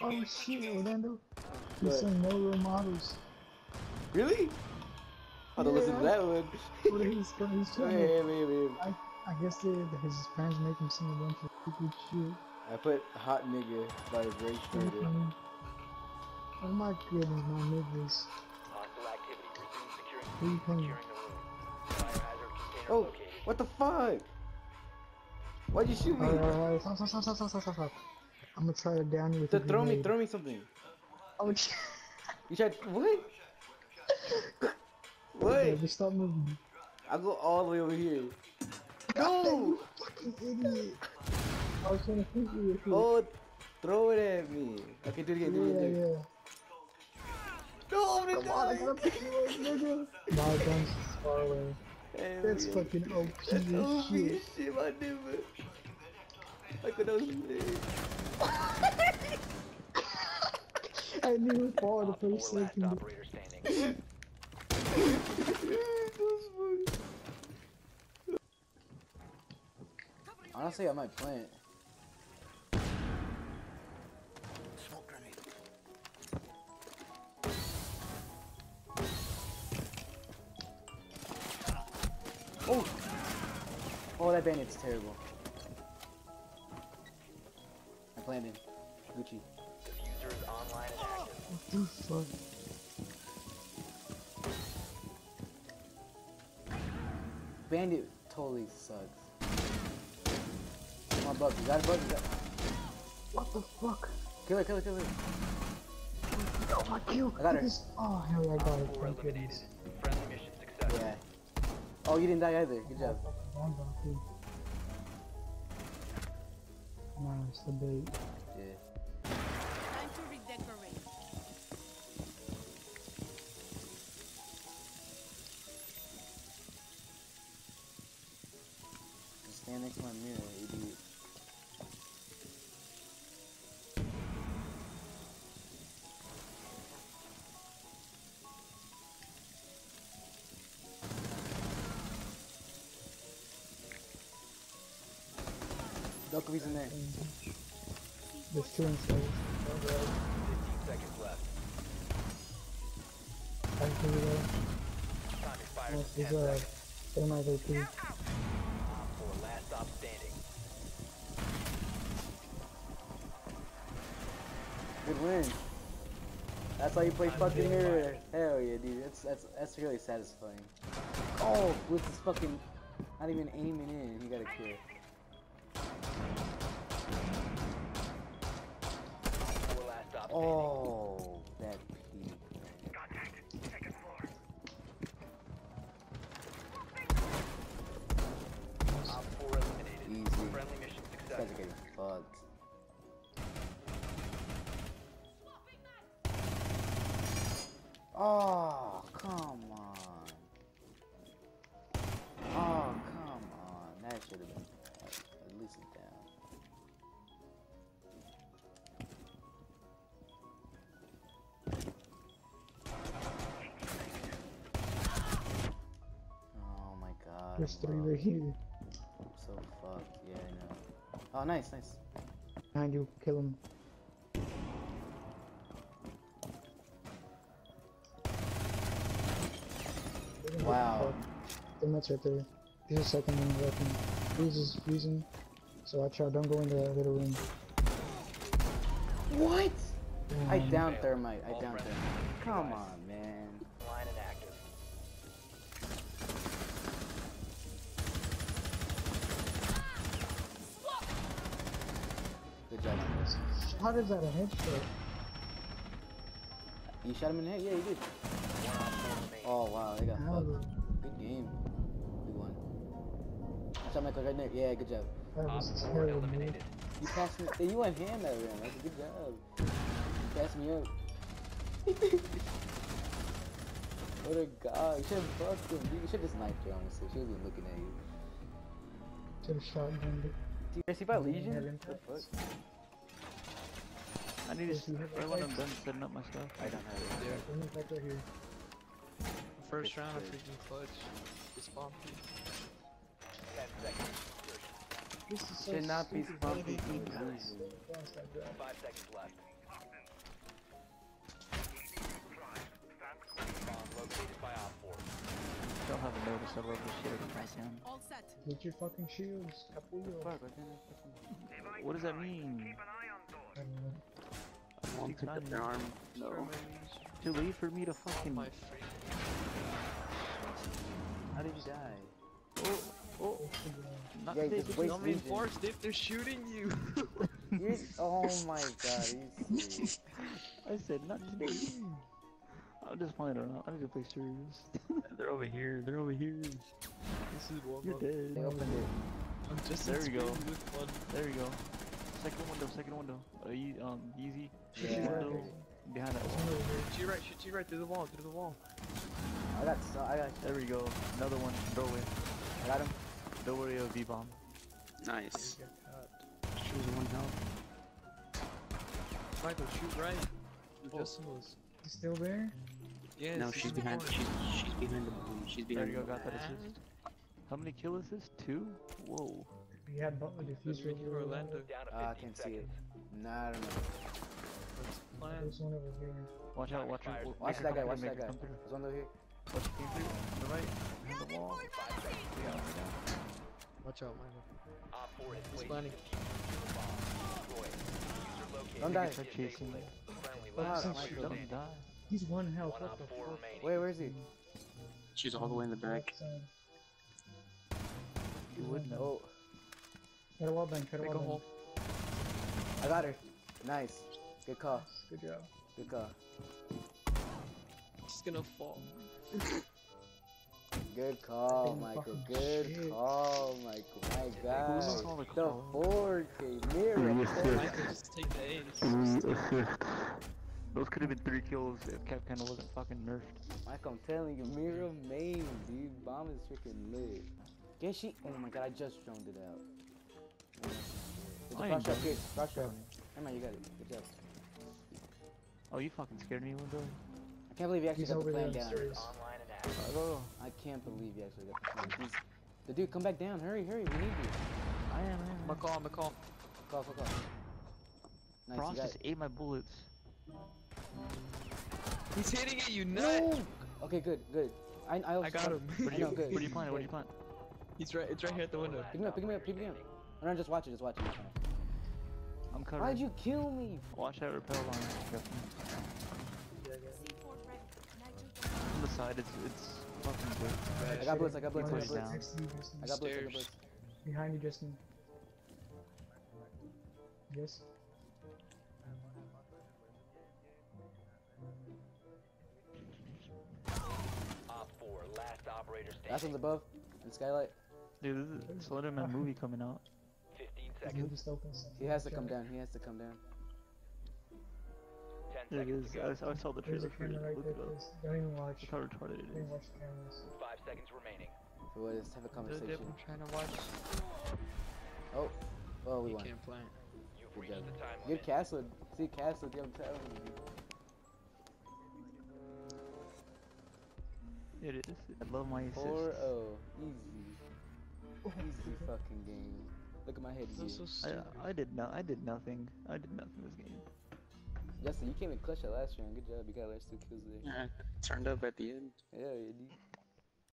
Oh shit, Orlando. He's What? saying no role models. Really? I don't listen to that one. What he's going, he's trying wait, to, wait, wait. I, I guess they, his parents make him sing a bunch of stupid shit. I put hot nigga by Ray Schrader. Mhm. Oh my goodness, my niggas. Hostile activity. Who you playing? securing the room. Biohazard container Oh, what the fuck? Why'd you shoot me? Alright, alright, stop, stop, stop, stop, stop, stop, stop. I'm gonna try to down you with To a throw me, throw me something. Oh, ch- You tried what? okay, What? just stop moving. I'll go all the way over here. No! Fucking idiot. I was trying to think you with it. Oh, throw it at me. Okay, do it again, do it yeah, again. do it. yeah. No, I'm gonna Come on, I die. gotta pick you up, nigga. My gun's far away. Hell That's yeah. fucking OP That's as OP shit. as shit, my nigga. I could have I knew it fall the Op four first last second. operator standing. Honestly, I might plant. Oh, that bandit's terrible. I planned planted. Gucci. Diffuser is online and active. What the fuck? Bandit totally sucks. Come on, Buck. You got it, Buck. You got What the fuck? Kill her, kill her, kill her. Oh my kill! I got her. Oh hell yeah, I got it. Four Thank eliminated. goodness. Friendly mission successful. Yeah. Oh, you didn't die either. Good job. I'm. Nice, the bait. Yeah. Time to redecorate. Just stand next to my mirror, idiot. Duck if he's in there. There's two inside. 15 seconds left. I can do that. Time expires in he's 10 uh, seconds. they might go too. Op last stop standing. Good win. That's how you play fucking Mira. Hell yeah, dude. That's that's that's really satisfying. Oh, with this fucking not even aiming in, he got a kill. There's three right here. I'm so fucked. Yeah, I know. Oh, nice, nice. Behind you, kill him. Wow. The nuts right there. He's a second one weapon. He's just freezing. So watch out, don't go in that little room. What? I Um, down thermite. I down thermite. Come on, How does that a headshot? You shot him in the head? Yeah, you did. One op four remaining. Oh, wow. They got How? fucked. Good game. We won. I shot Michael right there. Yeah, good job. That was four terrible, eliminated. You passed me. You went hand that round. That's a good job. You passed me up. what a god. You should have fucked him. You should have sniped her, honestly. She wasn't looking at you. Should've shotgunned it. Dude, I see by Legion? What the fuck? I need to. Yes, you have Right when I'm impacts. done setting up my stuff. I don't have it. Yeah. One impact right here. First round, I good. freaking clutch. The spawn peek. Ten seconds. Insertion. This is so Should not be stupid. spunky for Lost a reason. that drop. Five seconds left. Bomb located by Op 4. Don't have a notice. I love this shit every time. All set. Get your fucking shields. Capullo. Fuck, I can't- What does that mean? I don't. One picked up their arm. No. Too late for me to fucking. How did you die? Oh, oh, not Yeah, today, just Don't vision. reinforce if they're shooting you. You're- oh my god, are you serious? I said not today. I'm just playing around. I need to play serious. They're over here. They're over here. this is warm You're up. They dead. opened it. I'm just There we go. with one. There we go. Second window. Second window. Uh, ye- um, easy. Yeah. Second window. Behind that wall. Shoot to right, shoot to right, through the wall, through the wall. I got so I got There we go. Another one. Doorway. I got him. Doorway of V bomb. Nice. Get caught. Choose one health. Michael, shoot right. Your Justin was. You still there? Yeah, No, it's she's behind. corner. She's she's behind the boom. She's There behind. you go. the Got that assist. How many kill assists? Two. Whoa. We had bu- There's diffuse Ricky Orlando. Down to 15 Ah, I can't see seconds. it. Nah, I don't know. There's one over here. Watch out. Watch out. Watch Make that guy, watch that guy. come. There's one over here. Watch it came through. On the right. Behind the wall. Watch out, Michael. Op 4 He's placing planning. diffuser bomb. Destroy it. User located. Don't die. Start chasing me. Friendly Oh, last this is operator Don't die. He's one health. One What the fuck? remaining. Wait, where is he? She's all the way in the back. Side. You would know. Try to wall bang. Try to Make a wall hole. I got her. Nice. Good call. Good job. Good call. She's gonna fall. Good call, Michael. Good shit. call, Michael. My God. on the The call? 4K Mira. Michael, just take the ace. assist. Those could have been three kills if Kapkan wasn't fucking nerfed. Michael, I'm telling you, Mira main, dude. Bomb is freaking lit. Guess she. Oh my God, I just droned it out. There's a I flash ain't trap Flash trap. Never mind, you got it. Good job. Oh, you fucking scared me, window. I can't believe you actually He's got the over there plan down. upstairs. Online and. Oh, I can't believe you actually got the plan. He's, the dude, come back down. Hurry, hurry. We need you. I am. I am. McCall, McCall. Call, call, call. Nice, Frost just it. ate my bullets. He's hitting it, you nut! No! Okay, good, good. I, I, also I got him. Where I do you, good. where do you plant? Where do you plant? He's right. It's right here at the window. Pick me up, pick me up, pick me up. No, no, just watch it, just watch it. I'm covering. Why'd you kill me? Watch that repel line. Yep. C4 rank. Nitrogen. On the side, it's it's fucking good. I got blitz, I got blitz, I got blitz. down. Next to you, Justin. I got blitz, I got Stairs. blitz. Behind you, Justin. Yes. Op 4, last operator Last standing. one's above. In skylight. Dude, this is a Slenderman movie coming out. 15 He's seconds. just open. so- He has to come down, he has to come down. 10 There it seconds is. I. I saw the trailer for it. right Look there. it up. Don't even watch. Look how retarded Don't it even is. watch the cameras. 5 seconds remaining. So what, let's have a conversation. I'm trying to watch. Oh, oh, we He won. can't plant. You've Good reached job. the time Good limit. castle. See, castle, I'm telling you. It is. I love my oh. assists. 4-0. Easy. Easy fucking game. Look at my head, so I, I did no, I did nothing. I did nothing in this game. Justin, you came in clutch that last round. Good job. You got last two kills there. Yeah, turned up at the end. Yeah, you did.